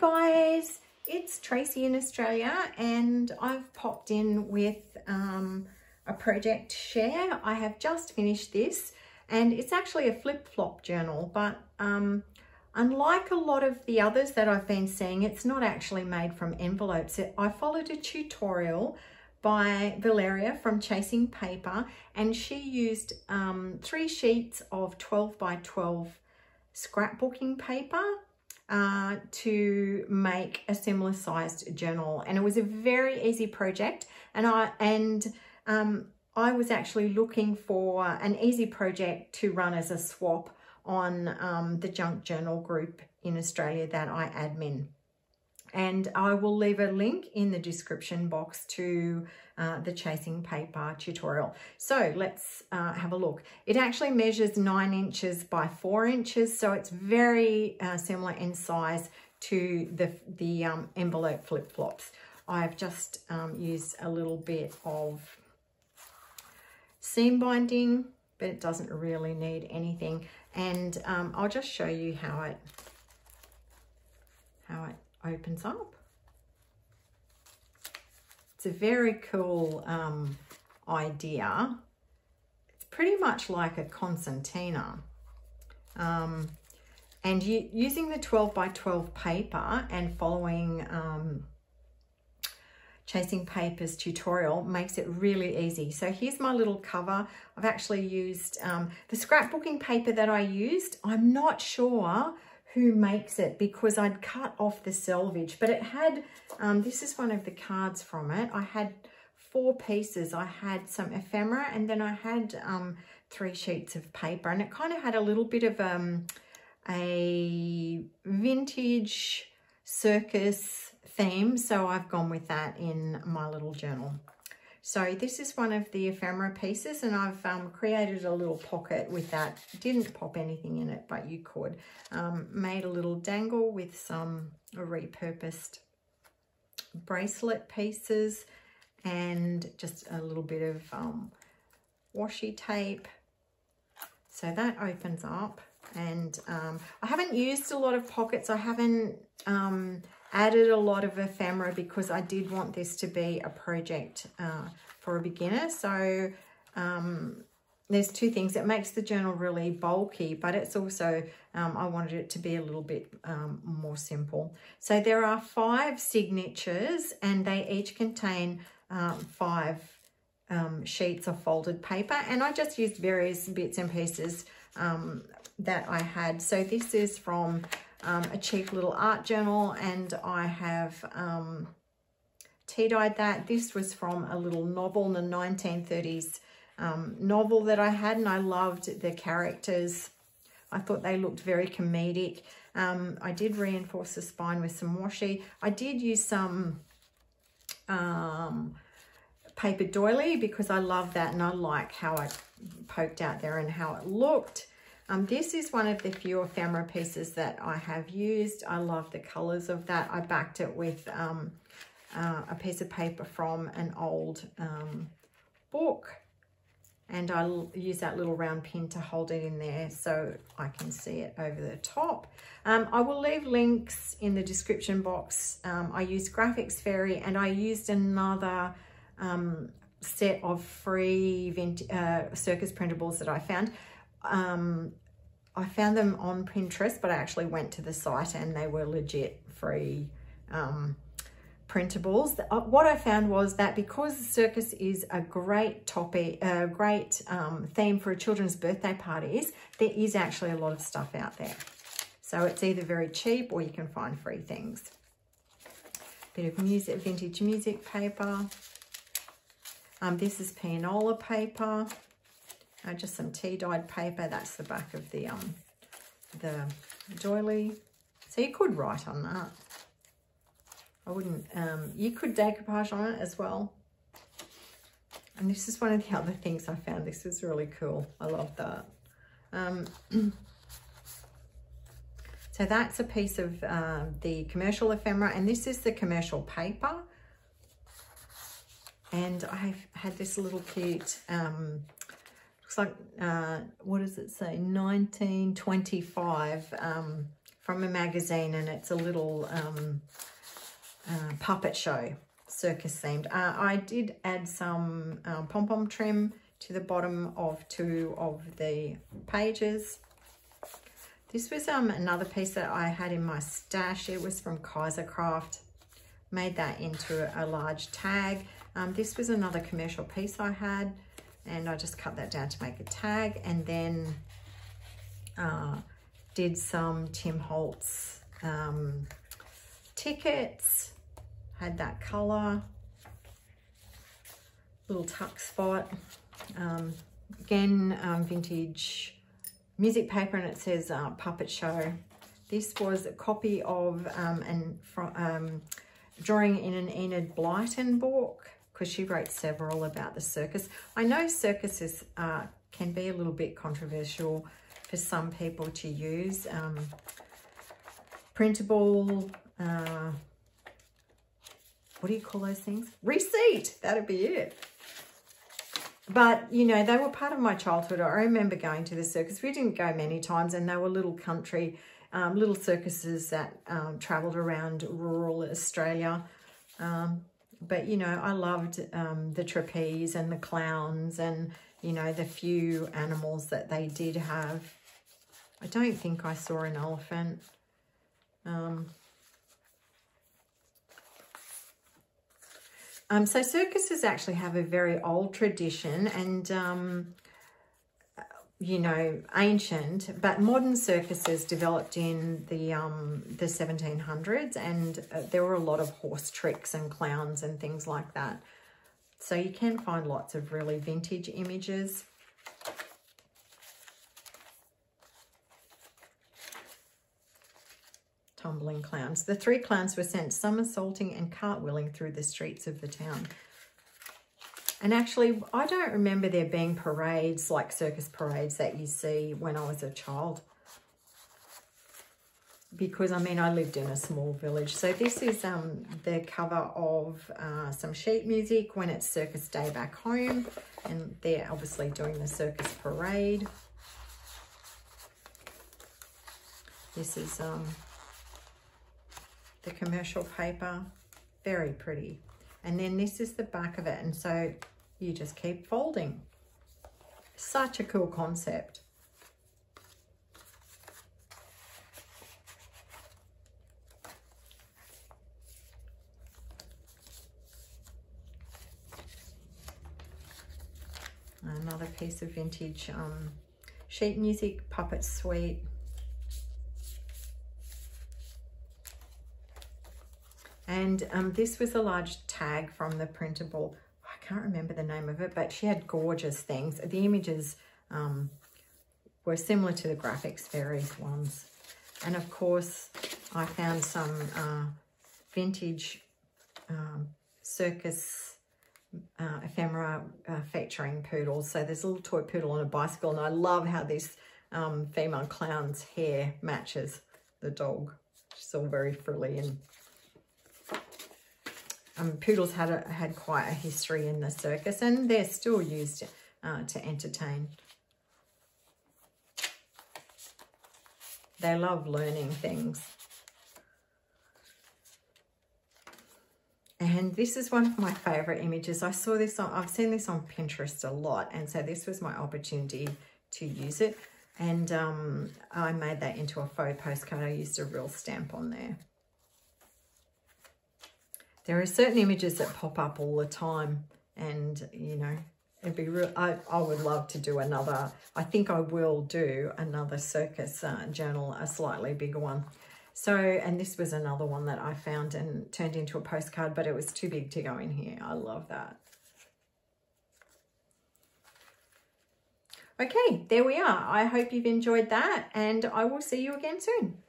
Hi guys, it's Tracy in Australia and I've popped in with um, a project share. I have just finished this and it's actually a flip-flop journal but um, unlike a lot of the others that I've been seeing, it's not actually made from envelopes. I followed a tutorial by Valeriya from Chasing Paper and she used um, three sheets of 12 by 12 scrapbooking paper uh, to make a similar sized journal. And it was a very easy project. And I and um, I was actually looking for an easy project to run as a swap on um, the junk journal group in Australia that I admin and I will leave a link in the description box to uh, the chasing paper tutorial. So let's uh, have a look. It actually measures nine inches by four inches, so it's very uh, similar in size to the, the um, envelope flip-flops. I've just um, used a little bit of seam binding, but it doesn't really need anything. And um, I'll just show you how it, how it opens up. It's a very cool um, idea. It's pretty much like a concertina. Um, and you, using the 12 by 12 paper and following um, Chasing Papers tutorial makes it really easy. So here's my little cover. I've actually used um, the scrapbooking paper that I used. I'm not sure who makes it because I'd cut off the selvage, but it had, um, this is one of the cards from it. I had four pieces. I had some ephemera and then I had um, three sheets of paper and it kind of had a little bit of um, a vintage circus theme. So I've gone with that in my little journal. So this is one of the ephemera pieces and I've um, created a little pocket with that. Didn't pop anything in it, but you could. Um, made a little dangle with some repurposed bracelet pieces and just a little bit of um, washi tape. So that opens up and um, I haven't used a lot of pockets. I haven't um, added a lot of ephemera because I did want this to be a project uh, for a beginner. So um, there's two things. It makes the journal really bulky, but it's also, um, I wanted it to be a little bit um, more simple. So there are five signatures and they each contain um, five um, sheets of folded paper. And I just used various bits and pieces um, that I had. So this is from um, a cheap little art journal and I have um, tea-dyed that. This was from a little novel, the 1930s um, novel that I had and I loved the characters. I thought they looked very comedic. Um, I did reinforce the spine with some washi. I did use some um, paper doily because I love that and I like how it poked out there and how it looked. Um, this is one of the few ephemera pieces that I have used. I love the colors of that. I backed it with um, uh, a piece of paper from an old um, book and I'll use that little round pin to hold it in there so I can see it over the top. Um, I will leave links in the description box. Um, I used Graphics Fairy and I used another um, set of free uh, circus printables that I found. Um, I found them on Pinterest, but I actually went to the site and they were legit free um, printables. Uh, what I found was that because the circus is a great topic, a great um, theme for children's birthday parties, there is actually a lot of stuff out there. So it's either very cheap or you can find free things. Bit of music, vintage music paper. Um, this is pianola paper uh, just some tea dyed paper. That's the back of the um the doily. So you could write on that. I wouldn't, um, you could decoupage on it as well. And this is one of the other things I found. This is really cool. I love that. Um, so that's a piece of uh, the commercial ephemera and this is the commercial paper. And I've had this little cute um, looks like, uh, what does it say, 1925 um, from a magazine and it's a little um, uh, puppet show, circus themed. Uh, I did add some um, pom-pom trim to the bottom of two of the pages. This was um, another piece that I had in my stash. It was from Kaiser Kaisercraft. Made that into a large tag. Um, this was another commercial piece I had and I just cut that down to make a tag and then uh, did some Tim Holtz um, tickets, had that colour, little tuck spot. Um, again, um, vintage music paper and it says uh, Puppet Show. This was a copy of um, an, um, drawing in an Enid Blyton book because she wrote several about the circus. I know circuses uh, can be a little bit controversial for some people to use. Um, printable, uh, what do you call those things? Receipt, that'd be it. But, you know, they were part of my childhood. I remember going to the circus. We didn't go many times and they were little country, um, little circuses that um, travelled around rural Australia. Um, but, you know, I loved um, the trapeze and the clowns and, you know, the few animals that they did have. I don't think I saw an elephant. Um, um, so circuses actually have a very old tradition and, um, you know, ancient, but modern circuses developed in the um, the 1700s and uh, there were a lot of horse tricks and clowns and things like that. So you can find lots of really vintage images. tumbling clowns. The three clowns were sent somersaulting and cartwheeling through the streets of the town. And actually, I don't remember there being parades, like circus parades that you see when I was a child. Because, I mean, I lived in a small village. So this is um, the cover of uh, some sheet music when it's circus day back home. And they're obviously doing the circus parade. This is um, the commercial paper. Very pretty. And then this is the back of it. And so you just keep folding. Such a cool concept. Another piece of vintage um, sheet music, Puppet Suite. And um, this was a large tag from the printable. I can't remember the name of it, but she had gorgeous things. The images um, were similar to the graphics fairies ones. And of course, I found some uh, vintage um, circus uh, ephemera uh, featuring poodles. So there's a little toy poodle on a bicycle, and I love how this um, female clown's hair matches the dog. She's all very frilly and um, poodles had a, had quite a history in the circus and they're still used uh, to entertain. They love learning things. And this is one of my favorite images. I saw this on, I've seen this on Pinterest a lot. And so this was my opportunity to use it. And um, I made that into a faux postcard. I used a real stamp on there. There are certain images that pop up all the time and, you know, it'd be real, I, I would love to do another, I think I will do another circus uh, journal, a slightly bigger one. So, and this was another one that I found and turned into a postcard, but it was too big to go in here. I love that. Okay, there we are. I hope you've enjoyed that and I will see you again soon.